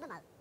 Với.